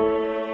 Música